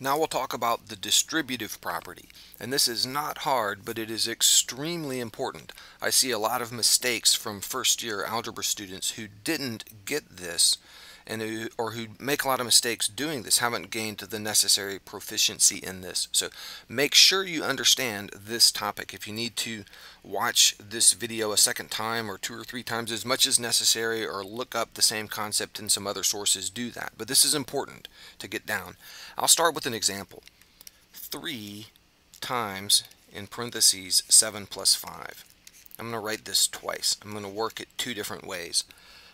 Now we'll talk about the distributive property. And this is not hard, but it is extremely important. I see a lot of mistakes from first year algebra students who didn't get this and who, or who make a lot of mistakes doing this haven't gained the necessary proficiency in this. So make sure you understand this topic. If you need to watch this video a second time or two or three times as much as necessary or look up the same concept in some other sources, do that. But this is important to get down. I'll start with an example. 3 times in parentheses 7 plus 5. I'm going to write this twice. I'm going to work it two different ways.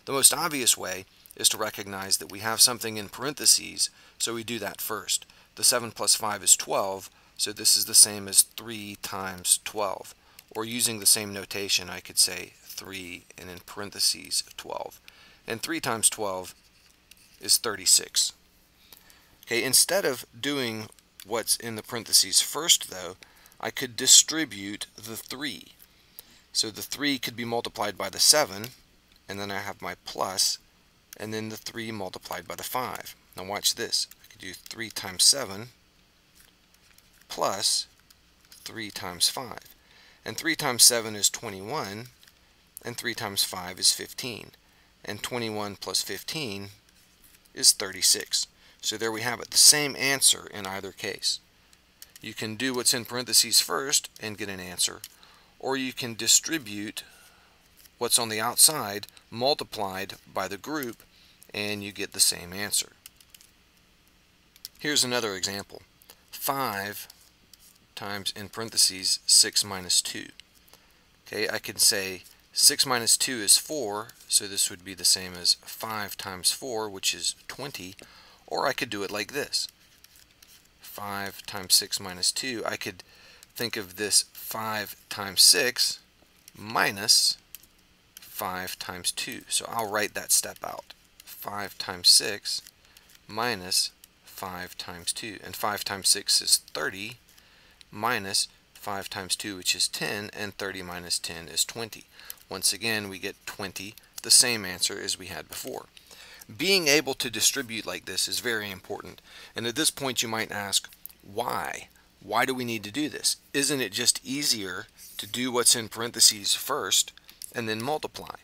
The most obvious way is to recognize that we have something in parentheses, so we do that first. The 7 plus 5 is 12, so this is the same as 3 times 12. Or using the same notation, I could say 3 and in parentheses 12. And 3 times 12 is 36. Okay, instead of doing what's in the parentheses first, though, I could distribute the 3. So the 3 could be multiplied by the 7, and then I have my plus, and then the 3 multiplied by the 5. Now watch this. I could do 3 times 7 plus 3 times 5. And 3 times 7 is 21, and 3 times 5 is 15. And 21 plus 15 is 36. So there we have it, the same answer in either case. You can do what's in parentheses first and get an answer, or you can distribute what's on the outside multiplied by the group and you get the same answer. Here's another example. 5 times in parentheses 6 minus 2. Okay, I can say 6 minus 2 is 4, so this would be the same as 5 times 4, which is 20, or I could do it like this. 5 times 6 minus 2, I could think of this 5 times 6 minus 5 times 2. So I'll write that step out. 5 times 6 minus 5 times 2. And 5 times 6 is 30 minus 5 times 2, which is 10, and 30 minus 10 is 20. Once again, we get 20, the same answer as we had before. Being able to distribute like this is very important. And at this point, you might ask, why? Why do we need to do this? Isn't it just easier to do what's in parentheses first and then multiply?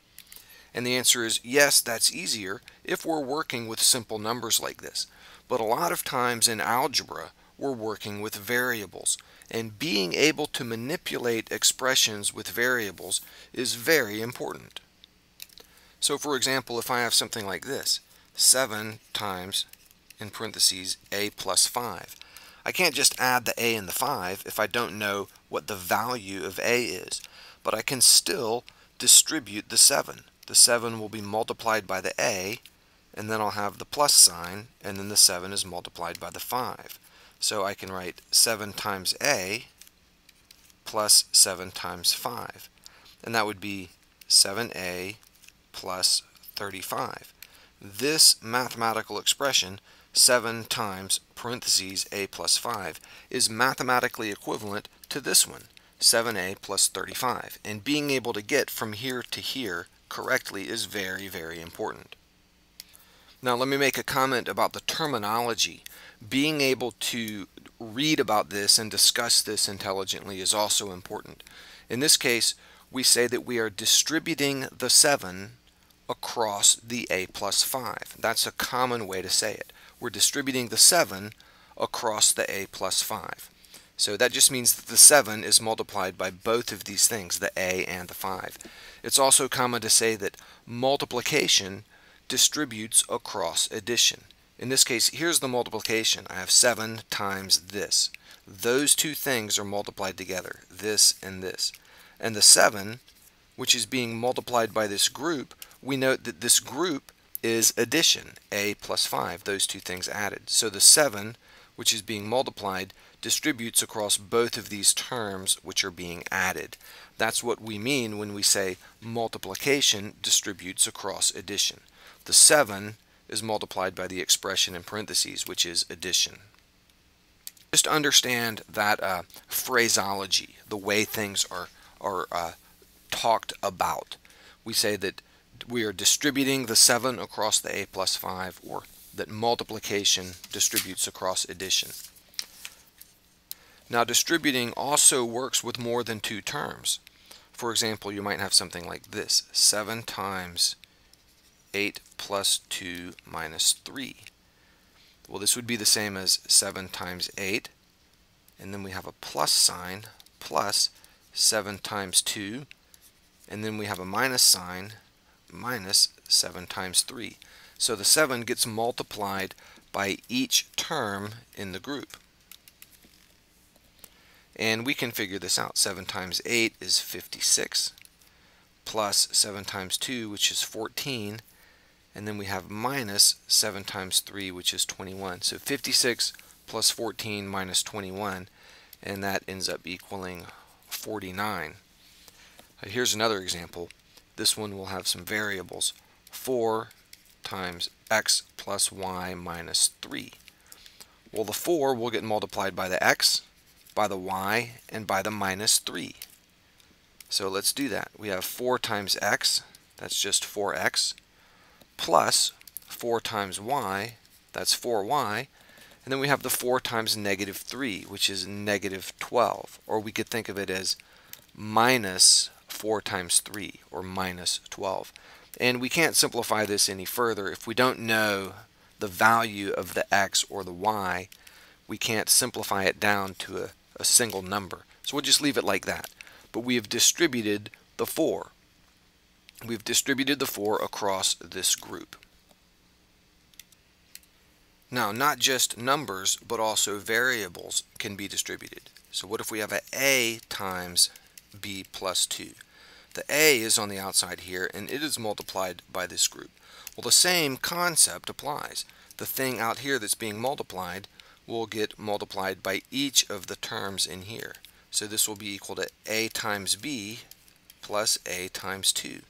And the answer is yes, that's easier if we're working with simple numbers like this. But a lot of times in algebra, we're working with variables. And being able to manipulate expressions with variables is very important. So for example, if I have something like this, 7 times, in parentheses, a plus 5. I can't just add the a and the 5 if I don't know what the value of a is. But I can still distribute the 7 the 7 will be multiplied by the a, and then I'll have the plus sign, and then the 7 is multiplied by the 5. So I can write 7 times a plus 7 times 5. And that would be 7a plus 35. This mathematical expression, 7 times parentheses a plus 5, is mathematically equivalent to this one, 7a plus 35. And being able to get from here to here correctly is very, very important. Now let me make a comment about the terminology. Being able to read about this and discuss this intelligently is also important. In this case, we say that we are distributing the 7 across the a plus 5. That's a common way to say it. We're distributing the 7 across the a plus 5. So that just means that the 7 is multiplied by both of these things, the a and the 5. It's also common to say that multiplication distributes across addition. In this case, here's the multiplication. I have 7 times this. Those two things are multiplied together, this and this. And the 7, which is being multiplied by this group, we note that this group is addition, a plus 5, those two things added. So the 7, which is being multiplied, distributes across both of these terms which are being added. That's what we mean when we say multiplication distributes across addition. The 7 is multiplied by the expression in parentheses, which is addition. Just understand that uh, phraseology, the way things are, are uh, talked about. We say that we are distributing the 7 across the a plus 5, or that multiplication distributes across addition. Now distributing also works with more than two terms. For example, you might have something like this, 7 times 8 plus 2 minus 3. Well, this would be the same as 7 times 8, and then we have a plus sign, plus 7 times 2, and then we have a minus sign, minus 7 times 3. So the 7 gets multiplied by each term in the group. And we can figure this out. 7 times 8 is 56, plus 7 times 2, which is 14, and then we have minus 7 times 3, which is 21. So 56 plus 14 minus 21, and that ends up equaling 49. Here's another example. This one will have some variables. 4 times x plus y minus 3. Well, the 4 will get multiplied by the x, by the y, and by the minus 3. So let's do that. We have 4 times x, that's just 4x, plus 4 times y, that's 4y, and then we have the 4 times negative 3, which is negative 12, or we could think of it as minus 4 times 3, or minus 12. And we can't simplify this any further. If we don't know the value of the x or the y, we can't simplify it down to a, a single number. So we'll just leave it like that. But we have distributed the 4. We've distributed the 4 across this group. Now, not just numbers, but also variables can be distributed. So what if we have a a times b plus 2? The A is on the outside here, and it is multiplied by this group. Well, the same concept applies. The thing out here that's being multiplied will get multiplied by each of the terms in here. So this will be equal to A times B plus A times 2.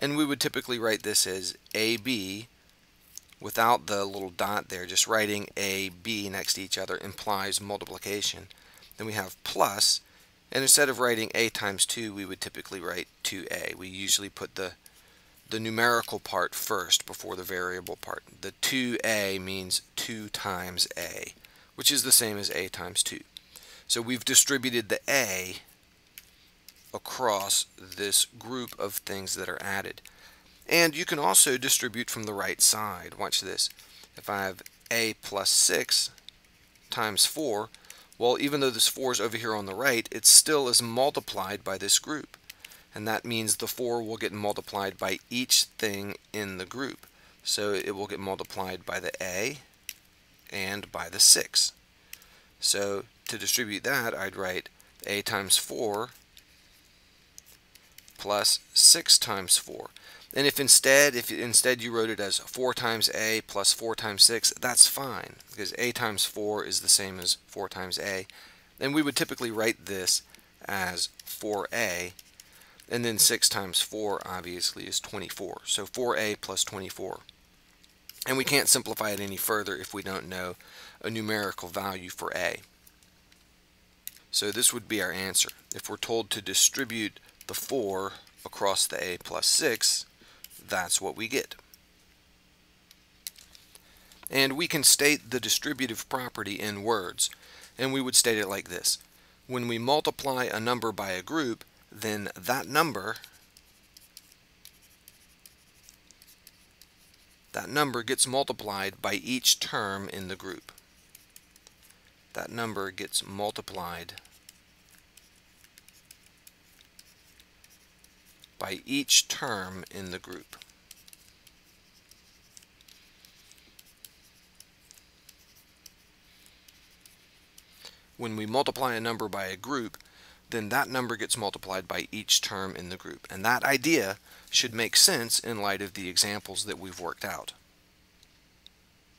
And we would typically write this as AB without the little dot there, just writing AB next to each other implies multiplication. Then we have plus, and instead of writing a times 2, we would typically write 2a. We usually put the, the numerical part first before the variable part. The 2a means 2 times a, which is the same as a times 2. So we've distributed the a across this group of things that are added. And you can also distribute from the right side. Watch this. If I have a plus 6 times 4, well, even though this 4 is over here on the right, it still is multiplied by this group. And that means the 4 will get multiplied by each thing in the group. So it will get multiplied by the A and by the 6. So to distribute that, I'd write A times 4 plus 6 times 4. And if instead, if instead you wrote it as 4 times a plus 4 times 6, that's fine, because a times 4 is the same as 4 times a. And we would typically write this as 4a, and then 6 times 4, obviously, is 24. So 4a plus 24. And we can't simplify it any further if we don't know a numerical value for a. So this would be our answer. If we're told to distribute the 4 across the a plus 6, that's what we get. And we can state the distributive property in words, and we would state it like this. When we multiply a number by a group, then that number that number gets multiplied by each term in the group. That number gets multiplied by each term in the group. When we multiply a number by a group, then that number gets multiplied by each term in the group. And that idea should make sense in light of the examples that we've worked out.